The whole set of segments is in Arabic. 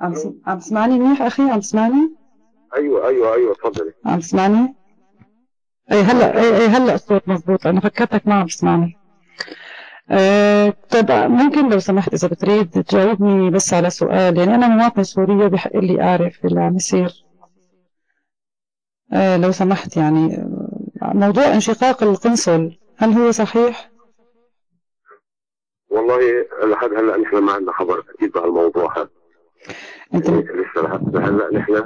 عم عم تسمعني منيح أخي عم تسمعني؟ أيوه أيوه أيوه تفضلي عم تسمعني؟ اي هلأ اي اي هلأ الصوت مضبوط أنا فكرتك ما عم تسمعني أه طيب ممكن لو سمحت إذا بتريد تجاوبني بس على سؤال يعني أنا مواطنة سورية بحق لي أعرف اللي عم يصير أه لو سمحت يعني موضوع انشقاق القنصل هل هو صحيح؟ والله لحد هلأ نحن ما عندنا خبر أكيد بهالموضوع أنت يعني لسه لحد هلا نحن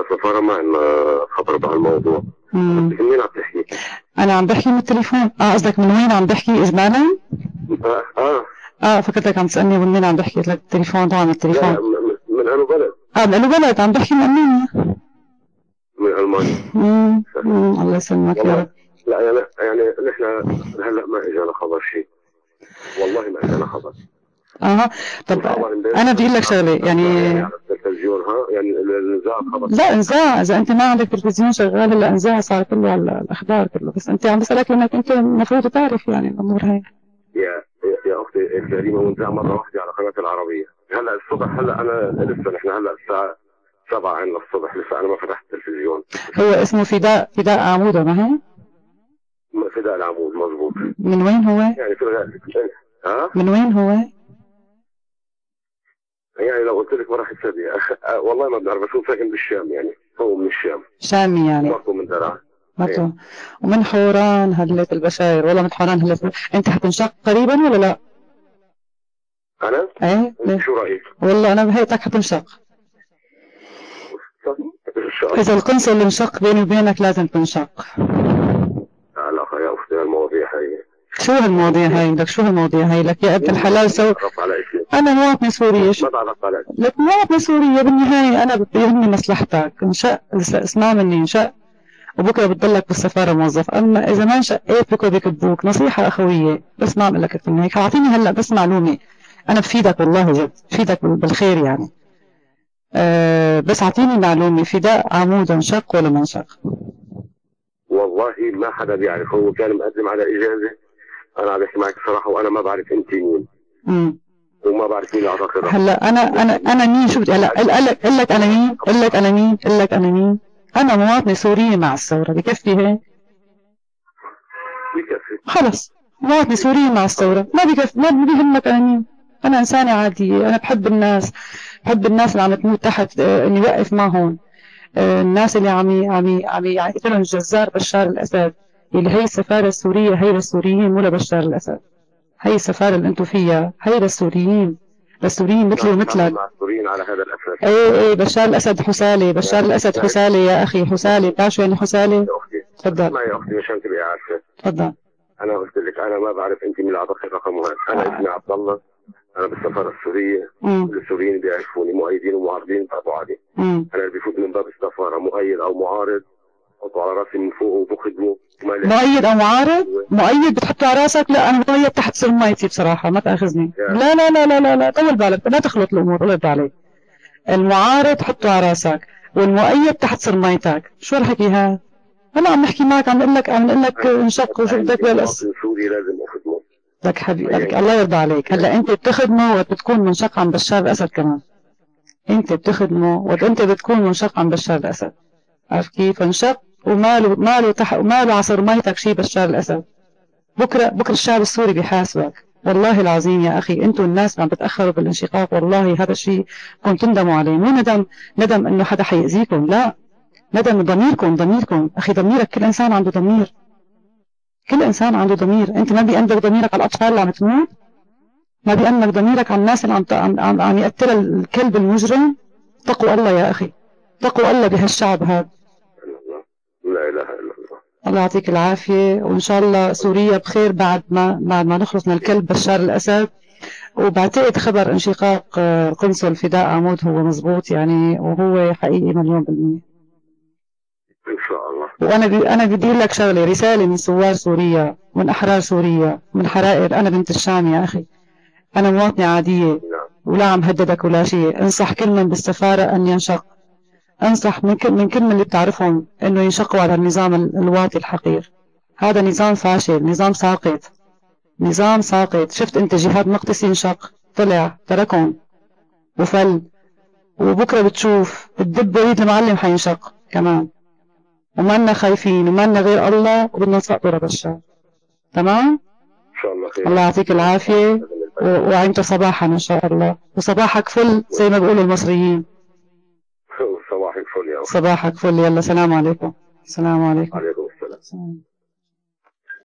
السفاره ما عندنا خبر بهالموضوع. من مين عم تحكي؟ أنا عم بحكي من التليفون. آه قصدك من وين عم بحكي؟ اجمالا؟ آه, آه. آه فكرتك عم تسألني من وين عم بحكي؟ قلت لك التليفون طبعا التليفون. من, انه بلد آه من بلد عم بحكي من ألمانيا. من ألمانيا. مم. مم. الله يسلمك يا رب. لا يعني يعني نحن هلأ ما إجانا خبر شيء. والله ما إجانا خبر. آه طب أنا بدي أقول لك شغلة يعني ها يعني خبر لا انزاع إذا أنت ما عندك تلفزيون شغال هلا انزاع صار كله على الأخبار كله. بس أنت عم بسألك لانك أنت المفروض تعرف يعني الأمور هي يا يا أختي الكريمه ونزاع مرة واحدة على قناة العربية. هلأ الصبح هلأ أنا لسه نحن هلأ الساعة 7 عندنا الصبح لسه أنا ما فتحت التلفزيون. هو اسمه فداء فداء عموده ما هي؟ فداء العمود مضبوط من وين هو؟ يعني في الغالب ها؟ من وين هو؟ يعني لو قلت لك ما راح تصدق أخ- والله ما بنعرف بس هو ساكن بالشام يعني. هو من الشام. شامي يعني. مرته من درعا مرته ومن حوران هلت البشاير. والله من حوران هلت انت حتنشق قريبا ولا لا؟ أنا؟ إيه ليه؟ شو رأيك؟ والله أنا بهيئتك حتنشق. إذا القنصل انشق بيني وبينك لازم تنشق. علاقه يا أختي المواضيع هي شو هالمواضيع هاي؟ لك شو هالمواضيع هاي؟ لك يا ابن الحلال سو أنا مواطنة سورية. ما اسمي لك مواطنة سورية. بالنهاية أنا بيهمني مصلحتك. انشأ اسمع مني انشأ وبكرة بتضلك بالسفارة موظف. أما إذا ما انشأت بكرة بكبوك نصيحة أخوية. بس ما أعمل لك أكثر من هيك. أعطيني هلأ بس معلومة. أنا بفيدك والله جد. بفيدك بالخير يعني. أه بس أعطيني معلومة. فداء عمود انشق ولا ما انشق والله ما حدا بيعرف. هو كان مقدم على إجازة. أنا عم بحكي معك بصراحه وأنا ما بعرف أنت مين. وما بعرف مين الرقم هلا أنا أنا أنا مين؟ شو بدي هلا قل لك أنا مين؟ قل لك أنا مين؟ قل لك أنا مين؟ أنا مواطنة سورية مع الثورة بكفي هيك؟ بكفي. خلص. مواطنة سورية مع الثورة ما بكف ما بيهمك أنا مين. أنا إنسانة عادية أنا بحب الناس بحب الناس اللي عم تموت تحت آه، إني وقف معهم آه، الناس اللي عم عم عم يقتلهم الجزار بشار الأسد. اللي هي السفارة السورية هي للسوريين مو لبشار الأسد. هي السفارة اللي أنتم فيها هي للسوريين للسوريين مثلي ومثلك. مع السوريين على هذا الاساس إيه إيه بشار الأسد حسالي بشار الأسد حسالي يا أخي حسالي. بتعرف شو يعني حسالي؟ تفضل. اسمعي يا أختي مشان تبقي عارفه تفضل. أنا قلت لك أنا ما بعرف أنت مين اللي اعطاك الرقم وهذا أنا اسمي عبد الله. أنا بالسفاره السورية. مم. السوريين بيعرفوني مؤيدين ومعارضين بابو علي مم. أنا اللي بفوت من باب السفارة مؤيد أو معارض. بحطه على راسي من فوق وبخدمه مؤيد أو معارض مؤيد بتحطه على راسك؟ لا أنا مؤيد تحت سميتي بصراحه ما تأخذني. لا لا لا لا لا لا طول بالك لا تخلط الأمور الله يرضى عليك. المعارض حطه على راسك والمؤيد تحت سرميتك شو الحكي هذا هلا عم نحكي معك عم نقول لك عم نقول لك انشق وشو بدك للأس مواطن سوري لازم اخدمه لك حبيبي لك الله يرضى عليك. هلا أنت بتخدمه وبتكون منشق عن بشار الأسد كمان. أنت بتخدمه وأنت بتكون منشق عن بشار الأسد. عرفت كيف؟ انشق وماله ماله تح ماله على صرميتك شيء بشار الأسد. بكره بكرة الشعب السوري بيحاسبك والله العظيم يا أخي أنتم الناس عم بتأخروا بالانشقاق. والله هذا الشيء كنتم تندموا عليه. مو ندم ندم إنه حدا حيأذيكم لا. ندم ضميركم ضميركم. أخي ضميرك كل إنسان عنده ضمير. كل إنسان عنده ضمير. أنت ما بيأنبك ضميرك على الأطفال اللي عم تموت؟ ما بيأنبك ضميرك على الناس اللي عم عم عم, عم يقتلها الكلب المجرم؟ تقوى الله يا أخي. تقوى الله بهالشعب هذا. إله إلا الله. الله يعطيك العافية وإن شاء الله سوريا بخير بعد ما بعد ما نخلص من الكلب بشار الأسد. وبعتقد خبر انشقاق آه، قنصل فداء عمود هو مزبوط يعني وهو حقيقي مليون بالمية. إن شاء الله. وأنا بي أنا بدي لك شغلة رسالة من ثوار سوريا من أحرار سوريا من حرائر. أنا بنت الشام يا أخي. أنا مواطنة عادية. نعم. ولا عم هددك ولا شيء. انصح كل من بالسفارة أن ينشق. أنصح من كل من كل من اللي بتعرفهم إنه ينشقوا على النظام ال- الواطي الحقير. هذا نظام فاشل نظام ساقط. نظام ساقط. شفت أنت جهاد مقدسي انشق طلع تركهم. وفل. وبكرة بتشوف الدب بريد المعلم حينشق كمان. ومنا خايفين ومنا غير الله وبدنا نستقبل بشار تمام؟ إن شاء الله خير. الله يعطيك العافية و- وعينك صباحا إن شاء الله. وصباحك فل زي ما بيقولوا المصريين. صباحك فل يا اخت صباحك فل يلا سلام عليكم. السلام عليكم. عليكم السلام. سلام.